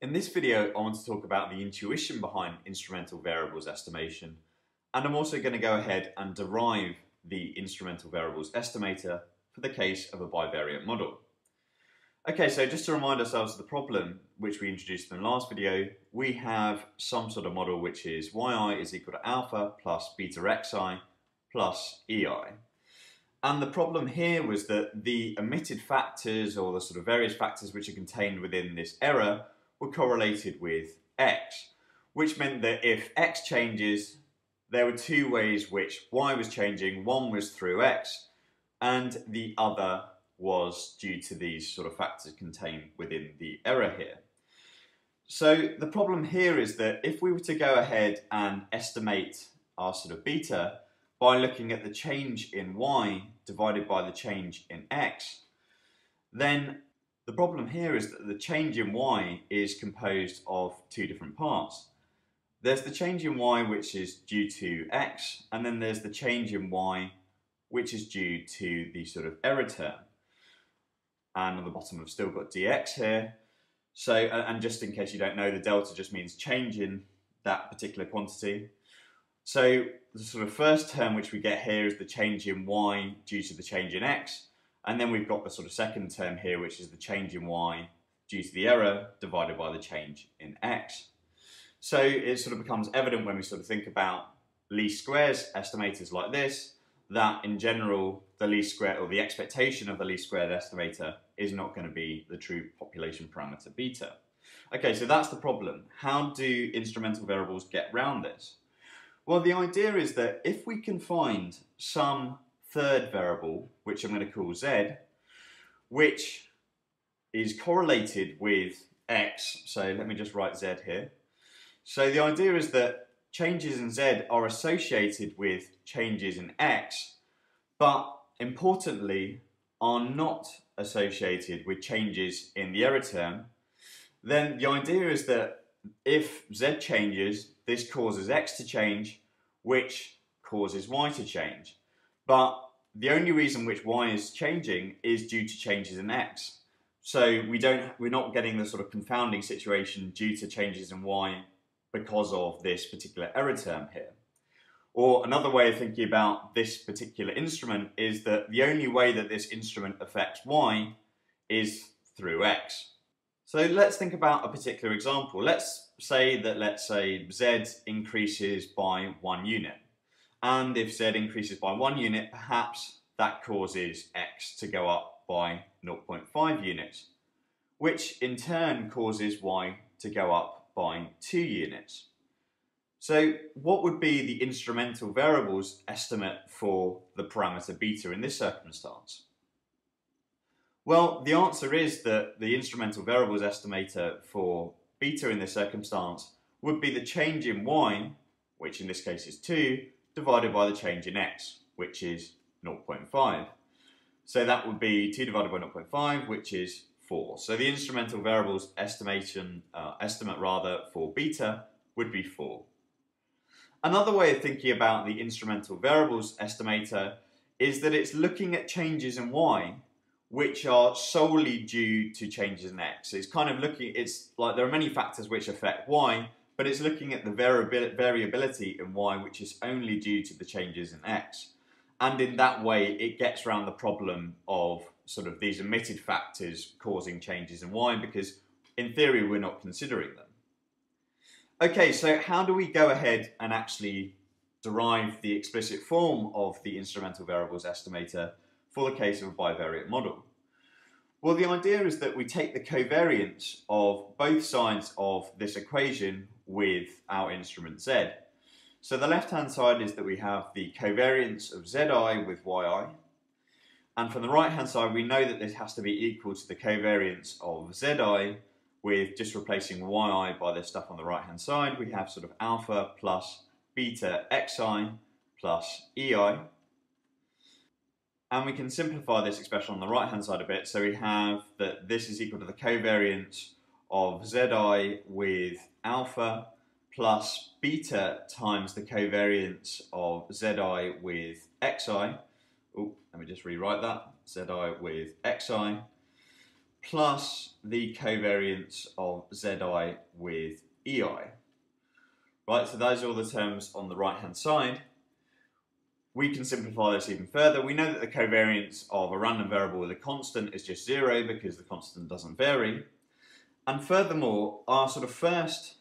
In this video, I want to talk about the intuition behind instrumental variables estimation, and I'm also going to go ahead and derive the instrumental variables estimator for the case of a bivariate model. Okay, so just to remind ourselves of the problem which we introduced in the last video, we have some sort of model which is yi is equal to alpha plus beta xi plus ei. And the problem here was that the omitted factors or the sort of various factors which are contained within this error were correlated with x, which meant that if x changes, there were two ways which y was changing. One was through x, and the other was due to these sort of factors contained within the error here. So the problem here is that if we were to go ahead and estimate our sort of beta by looking at the change in y divided by the change in x, then the problem here is that the change in y is composed of two different parts. There's the change in y which is due to x, and then there's the change in y which is due to the sort of error term. And on the bottom I've still got dx here. So, and just in case you don't know, the delta just means change in that particular quantity. So the sort of first term which we get here is the change in y due to the change in x. And then we've got the sort of second term here, which is the change in y due to the error divided by the change in x. So it sort of becomes evident when we sort of think about least squares estimators like this, that in general, the least square or the expectation of the least squared estimator is not going to be the true population parameter beta. Okay, so that's the problem. How do instrumental variables get around this? Well, the idea is that if we can find some third variable, which I'm going to call z, which is correlated with x. So let me just write z here. So the idea is that changes in z are associated with changes in x, but importantly are not associated with changes in the error term. Then the idea is that if z changes, this causes x to change, which causes y to change. But the only reason which y is changing is due to changes in x. So we don't, we're not getting the sort of confounding situation due to changes in y because of this particular error term here. Or another way of thinking about this particular instrument is that the only way that this instrument affects y is through x. So let's think about a particular example. Let's say that, let's say, z increases by one unit and if z increases by one unit, perhaps that causes x to go up by 0.5 units, which in turn causes y to go up by 2 units. So what would be the instrumental variables estimate for the parameter beta in this circumstance? Well, the answer is that the instrumental variables estimator for beta in this circumstance would be the change in y, which in this case is 2, divided by the change in x, which is 0.5. So that would be 2 divided by 0.5, which is 4. So the instrumental variables estimation, uh, estimate rather for beta would be 4. Another way of thinking about the instrumental variables estimator is that it's looking at changes in y which are solely due to changes in x. It's kind of looking, it's like there are many factors which affect y, but it's looking at the variability in y which is only due to the changes in x. And in that way, it gets around the problem of sort of these omitted factors causing changes in y because in theory we're not considering them. Okay, so how do we go ahead and actually derive the explicit form of the instrumental variables estimator for the case of a bivariate model? Well, the idea is that we take the covariance of both sides of this equation with our instrument z. So the left-hand side is that we have the covariance of zi with yi, and from the right-hand side we know that this has to be equal to the covariance of zi with just replacing yi by this stuff on the right-hand side, we have sort of alpha plus beta xi plus ei. And we can simplify this expression on the right-hand side a bit. So we have that this is equal to the covariance of Zi with alpha plus beta times the covariance of Zi with Xi. Let me just rewrite that. Zi with Xi plus the covariance of zi with ei. Right, so those are all the terms on the right hand side. We can simplify this even further. We know that the covariance of a random variable with a constant is just zero because the constant doesn't vary. And furthermore, our sort of first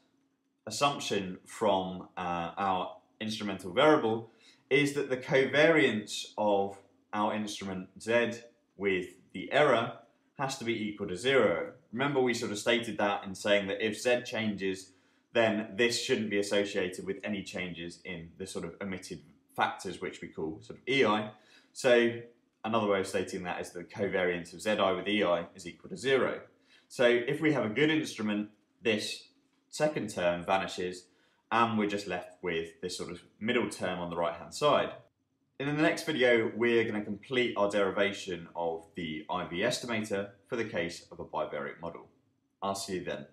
assumption from uh, our instrumental variable is that the covariance of our instrument z with the error has to be equal to zero. Remember we sort of stated that in saying that if z changes, then this shouldn't be associated with any changes in the sort of omitted factors which we call sort of EI. So another way of stating that is the covariance of ZI with EI is equal to zero. So if we have a good instrument, this second term vanishes and we're just left with this sort of middle term on the right hand side. In the next video, we're going to complete our derivation of the IV estimator for the case of a bivariate model. I'll see you then.